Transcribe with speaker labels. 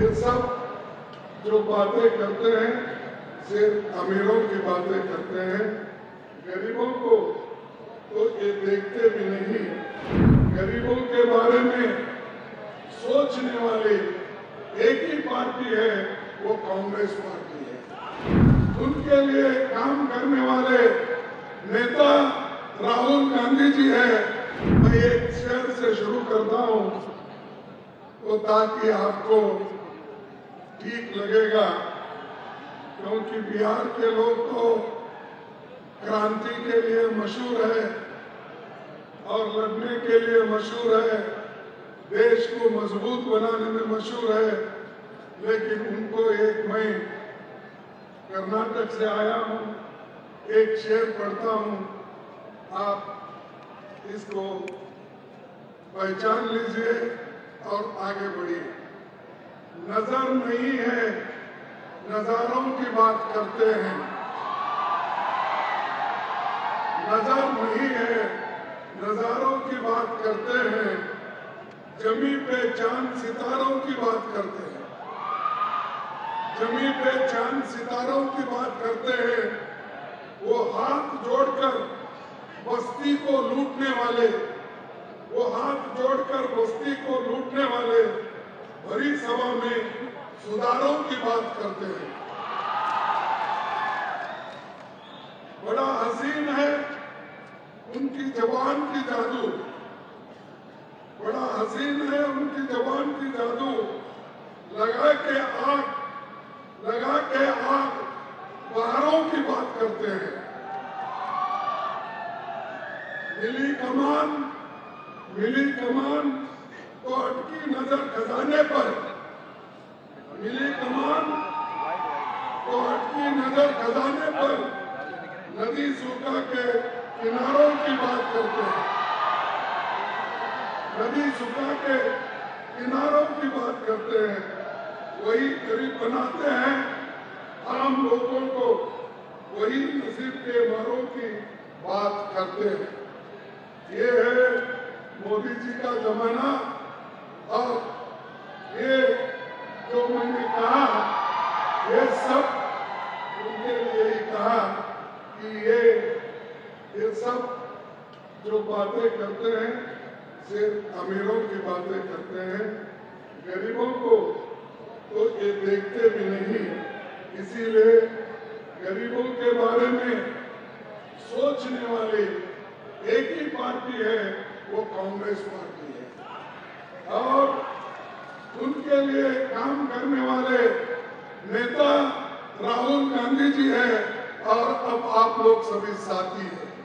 Speaker 1: ये सब जो बातें करते हैं, सिर्फ़ अमीरों की बातें करते हैं। गरीबों को तो ये देखते भी नहीं। गरीबों के बारे में सोचने वाली एक ही पार्टी है, वो कांग्रेस पार्टी है। उनके लिए काम करने वाले नेता राहुल गांधी जी है। मैं एक शहर से शुरू करता हूँ तो ताकि आपको ठीक लगेगा, क्योंकि बिहार के लोग तो क्रांति के लिए मशहूर है और लड़ने के लिए मशहूर है। देश को मज़बूत बनाने में मशहूर है, लेकिन उनको एक मैं कर्नाटक से आया हूँ, एक शेर पढ़ता हूँ। आप इसको पहचान लीजिए और आगे बढ़िए। नज़र नहीं है, नजारों की बात करते हैं। नज़र नहीं है, नजारों की बात करते हैं। जमी पे चाँद सितारों की बात करते हैं। जमी पे चाँद सितारों की बात करते हैं। वो हाथ जोड़कर बस्ती को लूटने वाले, वो हाथ जोड़कर बस्ती को लूटने वाले भरी सभा में सुधारों की बात करते हैं। बड़ा हसीन है उनकी जवान की जादू। बड़ा हसीन है उनकी जवान की जादू। लगा के आग, लगा के आग बाहरों की बात करते हैं। मिली कमान मिली कमान। तो अटकी नज़र खजाने पर मिली कमान। तो अटकी नज़र खजाने पर नदी सूखा के किनारों की बात करते हैं। नदी सुखा के किनारों की बात करते हैं। वही गरीब बनाते हैं। आम लोगों को वही नसीब के मारों की बात करते हैं। ये है मोदी जी का जमाना। और ये जो मैंने कहा, ये सब उनके लिए ही कहा कि ये ये सब जो बातें करते हैं, सिर्फ़ अमीरों की बातें करते हैं, गरीबों को तो ये देखते भी नहीं। इसीलिए गरीबों के बारे में सोचने वाली एक ही पार्टी है, वो कांग्रेस पार्टी है। उनके लिए काम करने वाले नेता राहुल गांधी जी हैं और अब आप लोग सभी साथी हैं।